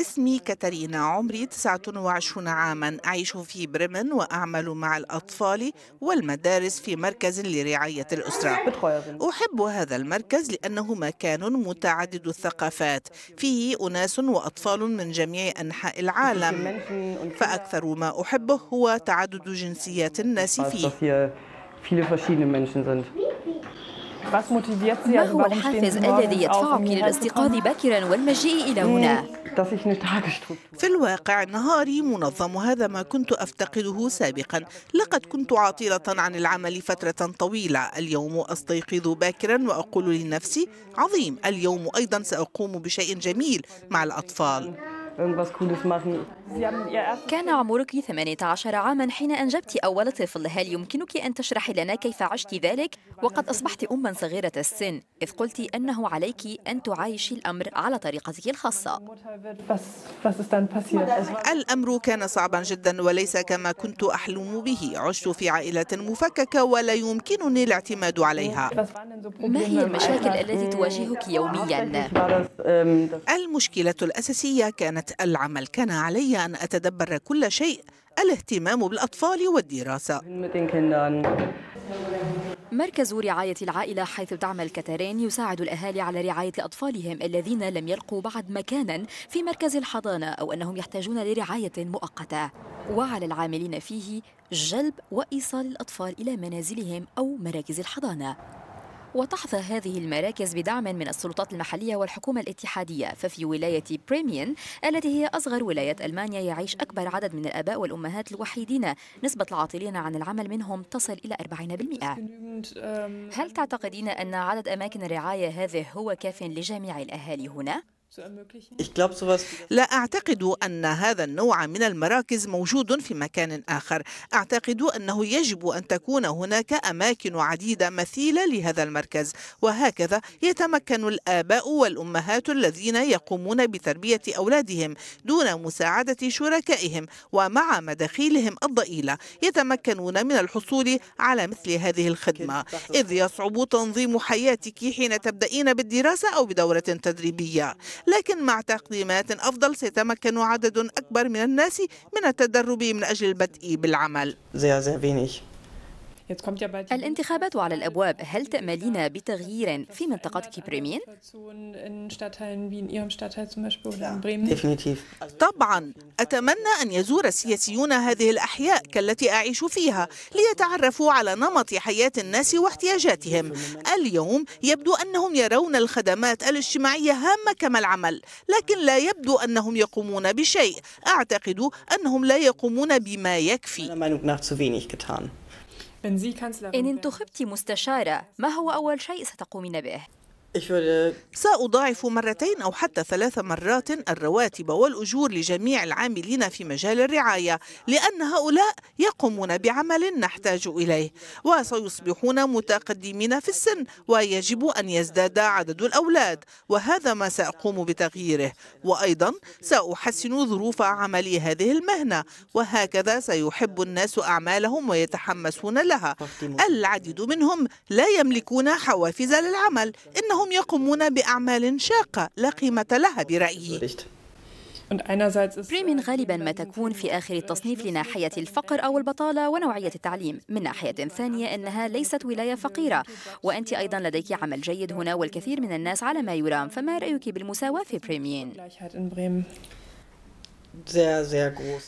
اسمي كاتارينا عمري 29 عاما. أعيش في بريمن وأعمل مع الأطفال والمدارس في مركز لرعاية الأسرة. أحب هذا المركز لأنه مكان متعدد الثقافات. فيه أناس وأطفال من جميع أنحاء العالم. فأكثر ما أحبه هو تعدد جنسيات الناس فيه. ما هو الحافز الذي يدفعك للاستيقاظ باكرا والمجيء إلى هنا؟ في الواقع نهاري منظم هذا ما كنت أفتقده سابقا. لقد كنت عاطلة عن العمل فترة طويلة. اليوم أستيقظ باكرا وأقول لنفسي عظيم اليوم أيضا سأقوم بشيء جميل مع الأطفال. كان عمرك 18 عاما حين أنجبت أول طفل. هل يمكنك أن تشرحي لنا كيف عشت ذلك؟ وقد أصبحت أما صغيرة السن. إذ قلت أنه عليك أن تعايشي الأمر على طريقتك الخاصة. الأمر كان صعبا جدا وليس كما كنت أحلم به. عشت في عائلة مفككة ولا يمكنني الاعتماد عليها. ما هي المشاكل التي تواجهك يوميا؟ المشكلة الأساسية كانت العمل. كان علي أن أتدبر كل شيء الاهتمام بالأطفال والدراسة. مركز رعاية العائلة حيث تعمل كاترين يساعد الأهالي على رعاية أطفالهم الذين لم يلقوا بعد مكانا في مركز الحضانة أو أنهم يحتاجون لرعاية مؤقتة. وعلى العاملين فيه جلب وإيصال الأطفال إلى منازلهم أو مراكز الحضانة. وتحظى هذه المراكز بدعم من السلطات المحلية والحكومة الاتحادية. ففي ولاية بريميان التي هي أصغر ولاية ألمانيا يعيش أكبر عدد من الآباء والأمهات الوحيدين. نسبة العاطلين عن العمل منهم تصل إلى 40% هل تعتقدين أن عدد أماكن الرعاية هذه هو كاف لجميع الأهالي هنا؟ لا أعتقد أن هذا النوع من المراكز موجود في مكان آخر. أعتقد أنه يجب أن تكون هناك أماكن عديدة مثيلة لهذا المركز وهكذا يتمكن الآباء والأمهات الذين يقومون بتربية أولادهم دون مساعدة شركائهم ومع مداخيلهم الضئيلة. يتمكنون من الحصول على مثل هذه الخدمة. إذ يصعب تنظيم حياتك حين تبدأين بالدراسة أو بدورة تدريبية. لكن مع تقديمات أفضل سيتمكن عدد أكبر من الناس من التدرب من أجل البدء بالعمل. الانتخابات على الأبواب هل تأملين بتغيير في منطقتك بريمين؟ طبعا أتمنى أن يزور السياسيون هذه الأحياء كالتي أعيش فيها ليتعرفوا على نمط حياة الناس واحتياجاتهم اليوم يبدو أنهم يرون الخدمات الاجتماعية هامة كما العمل لكن لا يبدو أنهم يقومون بشيء أعتقد أنهم لا يقومون بما يكفي إن انتخبت مستشارة ما هو أول شيء ستقومين به؟ سأضاعف مرتين أو حتى ثلاث مرات الرواتب والأجور لجميع العاملين في مجال الرعاية لأن هؤلاء يقومون بعمل نحتاج إليه وسيصبحون متقدمين في السن ويجب أن يزداد عدد الأولاد وهذا ما سأقوم بتغييره. وأيضا سأحسن ظروف عمل هذه المهنة وهكذا سيحب الناس أعمالهم ويتحمسون لها. العديد منهم لا يملكون حوافز للعمل إنهم يقومون بأعمال شاقة لا قيمة لها برأيي. بريمين غالبا ما تكون في آخر التصنيف لناحية الفقر أو البطالة ونوعية التعليم من ناحية ثانية أنها ليست ولاية فقيرة وأنت أيضا لديك عمل جيد هنا والكثير من الناس على ما يرام فما رأيك بالمساواة في بريمين؟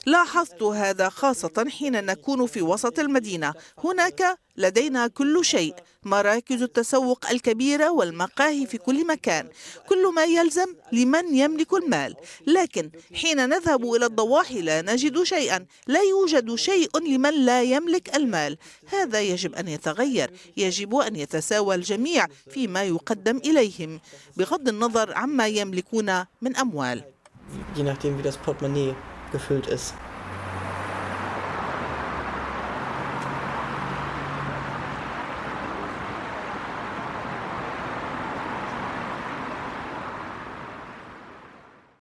لاحظت هذا خاصة حين نكون في وسط المدينة. هناك لدينا كل شيء مراكز التسوق الكبيرة والمقاهي في كل مكان. كل ما يلزم لمن يملك المال. لكن حين نذهب إلى الضواحي لا نجد شيئا. لا يوجد شيء لمن لا يملك المال. هذا يجب أن يتغير. يجب أن يتساوى الجميع فيما يقدم إليهم. بغض النظر عما يملكون من أموال. Je nachdem, wie das Portemonnaie gefüllt ist.